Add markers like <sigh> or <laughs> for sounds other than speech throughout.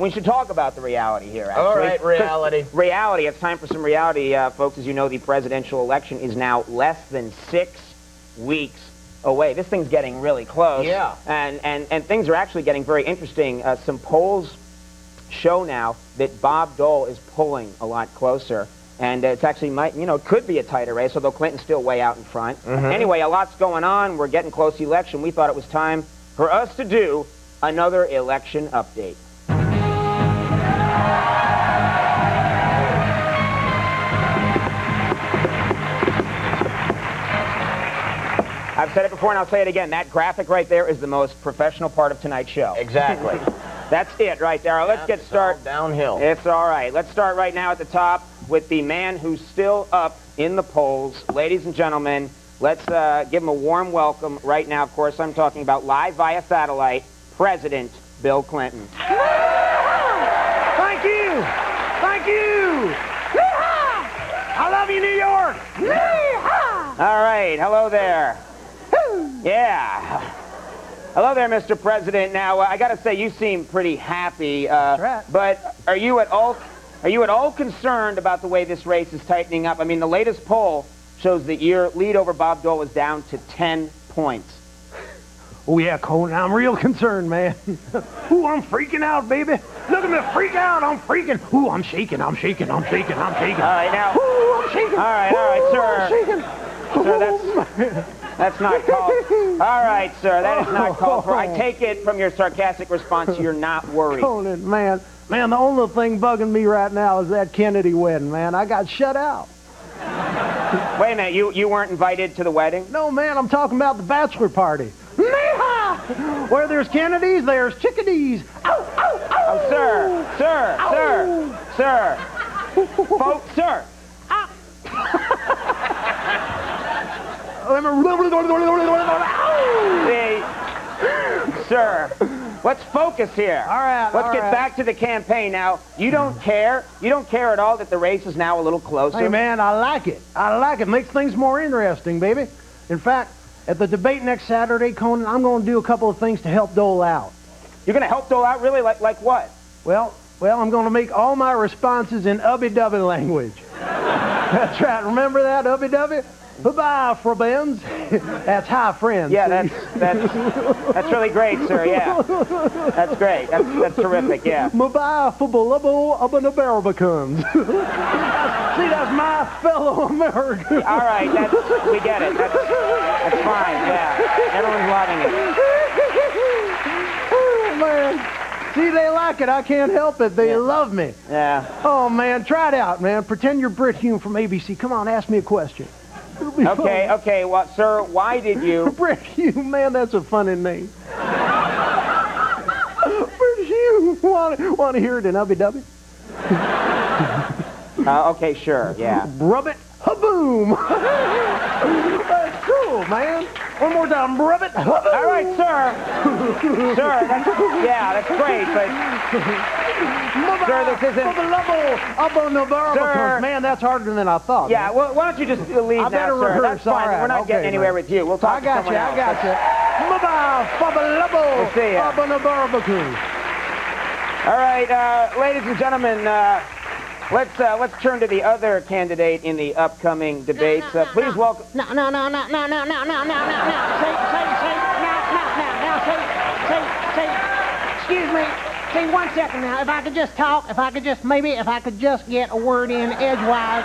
We should talk about the reality here, actually. All right, reality. <laughs> Reality. It's time for some reality, uh, folks. As you know, the presidential election is now less than six weeks away. This thing's getting really close. Yeah. And, and, and things are actually getting very interesting. Uh, some polls show now that Bob Dole is pulling a lot closer. And uh, it's actually, might, you know, it could be a tighter race, although Clinton's still way out in front. Mm-hmm. Anyway, a lot's going on. We're getting close to the election. We thought it was time for us to do another election update. I've said it before and I'll say it again. That graphic right there is the most professional part of tonight's show. Exactly. <laughs> That's it right there. All right, Let's get started. downhill. It's all right. Let's start right now at the top with the man who's still up in the polls. Ladies and gentlemen, let's uh, give him a warm welcome right now. Of course, I'm talking about live via satellite, President Bill Clinton. Thank you. Thank you. I love you, New York. All right. Hello there. Yeah. Hello there, Mr. President. Now, uh, I got to say, you seem pretty happy. Uh, right. But are you at all are you at all concerned about the way this race is tightening up? I mean, the latest poll shows that your lead over Bob Dole is down to 10 points. Oh, yeah, Conan, I'm real concerned, man. <laughs> Ooh, I'm freaking out, baby. Look at me freak out. I'm freaking. Ooh, I'm shaking. I'm shaking. I'm shaking. I'm shaking. All right, now, Ooh, I'm shaking. All right, all right, Ooh, sir. I'm shaking. Sir, that's- <laughs> that's not called. <laughs> All right, sir, that is not called for. I oh. take it from your sarcastic response you're not worried. Conan, man. Man, the only thing bugging me right now is that Kennedy wedding, man. I got shut out. Wait a minute, you, you weren't invited to the wedding? No, man, I'm talking about the bachelor party. Where there's Kennedys, there's chickadees. Ow, ow, ow! Oh, sir, sir, sir, sir. Folks, sir. Ow! See, sir, let's focus here. All right, Let's all get right. back to the campaign now. You don't care. You don't care at all that the race is now a little closer. Hey, man, I like it. I like it. Makes things more interesting, baby. In fact, at the debate next Saturday, Conan, I'm going to do a couple of things to help Dole out. You're going to help Dole out, really? Like, like what? Well, well, I'm going to make all my responses in ubby-dubby language. <laughs> That's right. Remember that, ubby-dubby? Bye-bye, friends. <laughs> That's hi, friends. Yeah, that's that's that's really great, sir. Yeah, that's great. That's that's terrific. Yeah. Bye-bye, fubba-lubba, ubba-nabba-becomes. See, that's my fellow American. All right, that's we get it. That's that's fine. Yeah, everyone's loving it. oh, man. See, they like it. I can't help it. They Yeah. love me. Yeah. Oh, man, try it out, man. Pretend you're Brit Hume from ABC. Come on, ask me a question. <laughs> Okay, okay. Well, sir, why did you? <laughs> Brit Hume, man, that's a funny name. <laughs> Brit Hume. Want, want to hear it in Ubby Dubby? Uh, okay, sure. Yeah. Rub it, ha-boom. that's cool, man. One more time, rub it, ha-boom. All right, sir. sir, that's yeah, that's great, but Sir, this isn't- Sir. Man, that's harder than I thought. yeah. man. Well, why don't you just leave I now, better sir? rehearse. That's fine. All right, We're not okay, getting anywhere man. with you. We'll talk I got to you. someone I got you. Bye-bye, fubba-lubbo, We'll see ya. fubba-nabba-boo. All right, uh, ladies and gentlemen, uh, let's uh, let's turn to the other candidate in the upcoming debates. Uh, please welcome. No, no, no, no, no, no, no, no, no, no, no. Say, say, say, no, no, no, no, say, say, say, excuse me. See, one second now. If I could just talk, if I could just, maybe, if I could just get a word in edgewise.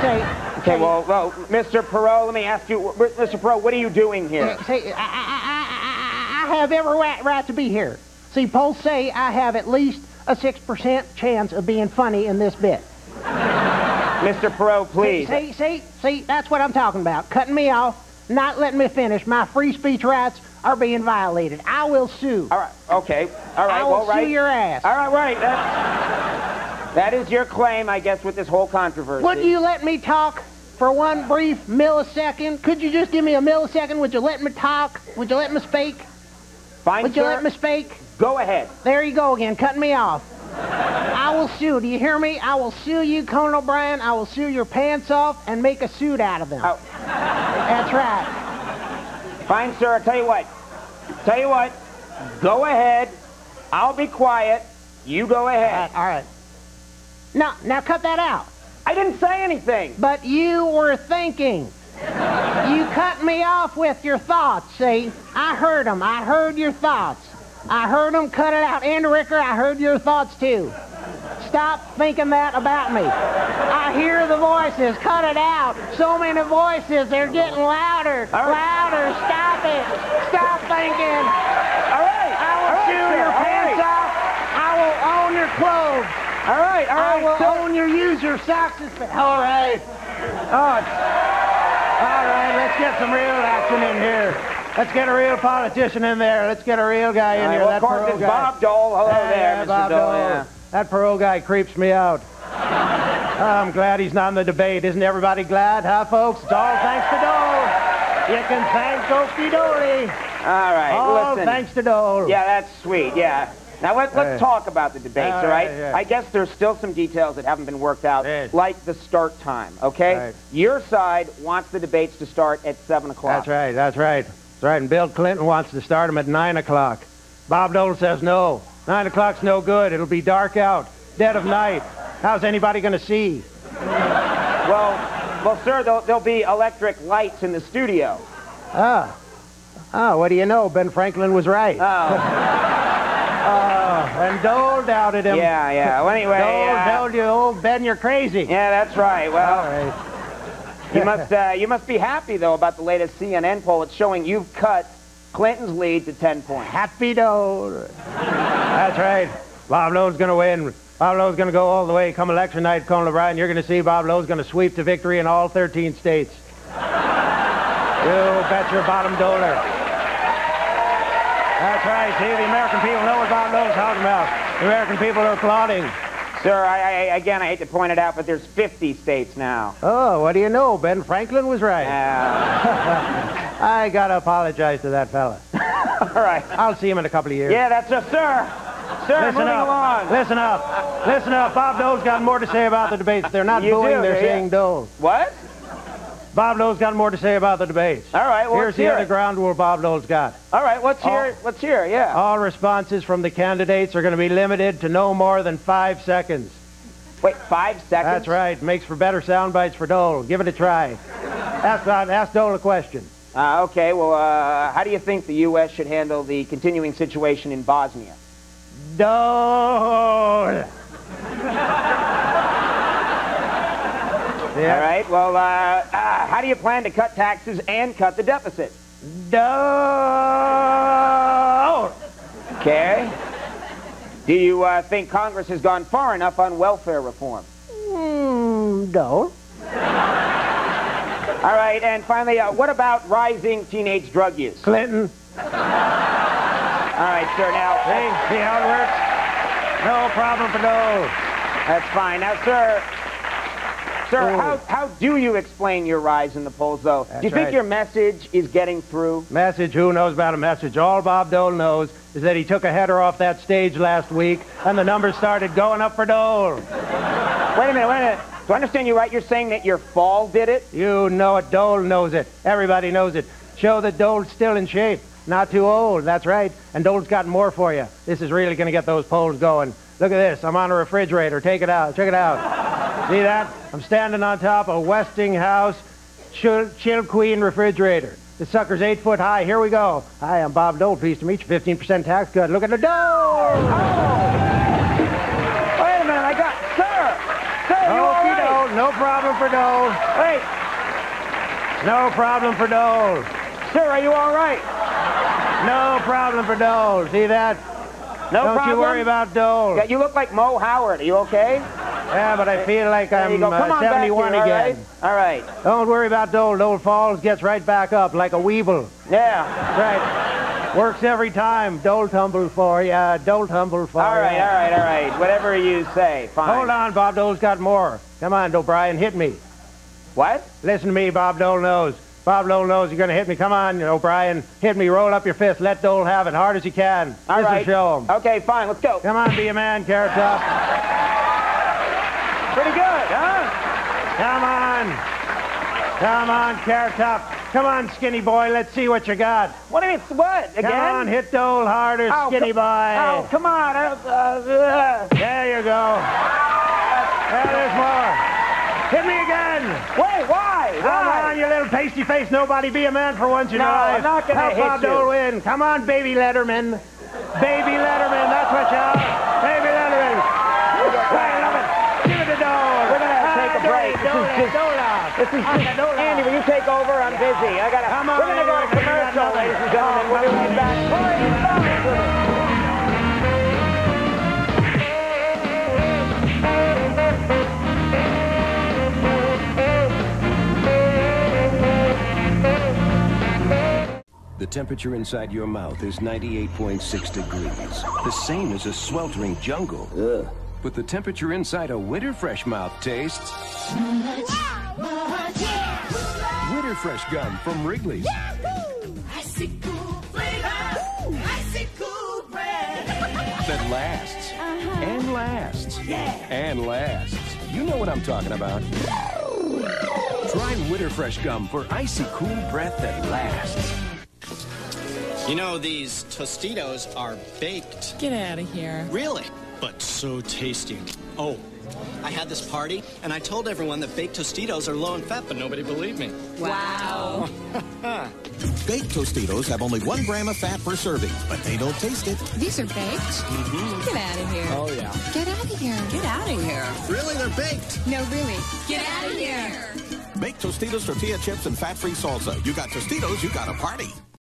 Say, Okay, say, well, well, Mr. Perot, let me ask you, Mr. Perot, what are you doing here? Uh, say, I, I, I, I, I have every right, right to be here. See, polls say I have at least a 6% chance of being funny in this bit. Mr. Perot, please. See, see, see, that's what I'm talking about. Cutting me off, not letting me finish. My free speech rights are being violated. I will sue. All right, okay, all right, I will well, right. sue your ass. All right, right. That's, that is your claim, I guess, with this whole controversy. Would you let me talk for one brief millisecond? Could you just give me a millisecond? Would you let me talk? Would you let me speak? Fine, Would you let me speak? Go ahead. There you go again, cutting me off. I will sue. Do you hear me? I will sue you, Conan O'Brien. I will sue your pants off and make a suit out of them. Oh. That's right. Fine, sir. I tell you what. Tell you what. Go ahead. I'll be quiet. You go ahead. right, all right. Now, now cut that out. I didn't say anything. But you were thinking. You cut me off with your thoughts, see? I heard them. I heard your thoughts. I heard them. Cut it out. Andy Richter, I heard your thoughts too. Stop thinking that about me. I hear the voices. Cut it out. So many voices. They're getting louder. All right. Louder. Stop it. Stop thinking. All right. I will all right, chew sir, your all pants right. off. I will own your clothes. All right, all I right. will so- own your use your socks. and sp- All right. Oh, it's- all right, let's get some real action in here. Let's get a real politician in there. Let's get a real guy in All right, here. well, that of course, it's guy. Bob Dole. Hello Yeah, there, yeah, Mr. Bob Dole. Dole. yeah. That Perot guy creeps me out. I'm glad he's not in the debate. Isn't everybody glad, huh, folks? It's all thanks to Dole. You can thank Okie Dolie. All right, All listen. thanks to Dole. Yeah, that's sweet. Yeah. Now let, let's Hey. talk about the debates, All right? yeah. I guess there's still some details that haven't been worked out, like the start time. Okay? Right. Your side wants the debates to start at seven o'clock. That's right, that's right. That's right, and Bill Clinton wants to start them at 9 o'clock. Bob Dole says no. 9 o'clock's no good. It'll be dark out, dead of night. How's anybody going to see? Well, well, sir, there'll, there'll be electric lights in the studio. Ah. Ah, what do you know? Ben Franklin was right. Oh, Oh, <laughs> and Dole doubted him. yeah, yeah. Well, anyway, Dole uh, told you, oh, Ben, you're crazy. yeah, that's right. Well, right. you must uh, you must be happy though about the latest CNN poll. It's showing you've cut Clinton's lead to ten points. Happy Dole. That's right. Bob Dole's going to win. Bob Dole's going to go all the way. Come election night, Conan O'Brien, you're going to see Bob Dole's going to sweep to victory in all 13 states. <laughs> you bet your bottom dollar. That's right. See, the American people know what Bob Dole's talking about. The American people are applauding. Sir, I, I, again, I hate to point it out, but there's 50 states now. Oh, what do you know? Ben Franklin was right. Uh, <laughs> I got to apologize to that fella. <laughs> all right. I'll see him in a couple of years. Yeah, that's a sir. Sir, Listen up. along. Listen up. Listen up. Bob Dole's got more to say about the debates. They're not You booing, do, they're saying Dole. What? Bob Dole's got more to say about the debates. All right, well, Here's the hear other it. ground rule Bob Dole's got. All right, hear All- it. Let's yeah. All responses from the candidates are going to be limited to no more than five seconds. Wait, five seconds? That's right. Makes for better sound bites for Dole. Give it a try. Ask, uh, ask Dole a question. Uh, okay, well, uh, how do you think the U.S. should handle the continuing situation in Bosnia? Dole. All right, well, uh, uh, how do you plan to cut taxes and cut the deficit? Dole. Okay. Do you uh, think Congress has gone far enough on welfare reform? Hmm, Dole. All right, and finally, uh, what about rising teenage drug use? Clinton. All right, sir, now, See, see how it works? No problem for Dole. that's fine. Now, sir, sir, Oh. how, how do you explain your rise in the polls, though? That's do you think right. your message is getting through? Message, who knows about a message? All Bob Dole knows is that he took a header off that stage last week and the numbers started going up for Dole. Wait a minute, wait a minute. Do I understand you right? You're saying that your fall did it? You know it. Dole knows it. Everybody knows it. Show that Dole's still in shape. Not too old. That's right. And Dole's got more for you. This is really going to get those polls going. Look at this. I'm on a refrigerator. Take it out. Check it out. <laughs> See that? I'm standing on top of a Westinghouse Chill, Chill Queen refrigerator. The sucker's eight foot high. Here we go. Hi, I'm Bob Dole. Pleased to meet you. 15% tax cut. Look at the Dole. Oh. Wait a minute, I got, sir, sir, you all right? Dole. No problem for Dole. Wait, No problem for Dole. sir, are you all right? No problem for Dole. See that? No Don't problem. you worry about Dole. Yeah, you look like Moe Howard. Are you okay? Yeah, but I feel like There I'm uh, on 71 here, all again. right? All right. Don't worry about Dole. Dole falls, gets right back up like a Weeble. Yeah. Right. Works every time. Dole tumble for ya. Dole tumble for All right, all right, all right. Whatever you say. Fine. Hold on, Bob Dole's got more. Come on, O'Brien, hit me. What? Listen to me, Bob Dole knows. Bob Dole knows you're going to hit me. Come on, O'Brien, hit me. Roll up your fist. Let Dole have it hard as he can. All This'll right. show him. Okay, fine. Let's go. Come on, be a man, Carrot Top. Pretty good, huh? Come on. Come on, Carrot Top. Come on, skinny boy. Let's see what you got. What do you mean? What? Again? Come on, hit Dole harder, Oh, skinny boy. Oh, come on. Uh, uh, There you go. There, there's more. Hit me again. why? Come on, you little pasty face. Nobody be a man for once you No, life. I'm not gonna Help hit Bob you. Win. Come on, baby Letterman. Baby Letterman, that's what you are. Baby Letterman. I love it. Give it to Dole. We're gonna take a Ah, break. This Dole, is <laughs> just- Dole. This is Ah, just, Andy, will you take over? I'm busy. I gotta. Come on, we're gonna go to commercial, ladies and gentlemen. Gonna be back. Temperature inside your mouth is 98.6 degrees, the same as a sweltering jungle. But the temperature inside a Winterfresh mouth tastes Winterfresh gum from Wrigley's. Icy cool flavor. Icy cool bread. that lasts uh-huh. and lasts and lasts. You know what I'm talking about. Try Winterfresh gum for icy cool breath that lasts. You know, these Tostitos are baked. Get out of here. Really? But so tasty. Oh, I had this party, and I told everyone that baked Tostitos are low in fat, but nobody believed me. Wow. <laughs> Baked Tostitos have only one gram of fat per serving, but they don't taste it. These are baked? Mm-hmm. Get out of here. Oh, yeah. Get out of here. Get out of here. Really, they're baked. No, really. Get out of here. Baked Tostitos tortilla chips and fat-free salsa. You got Tostitos, you got a party.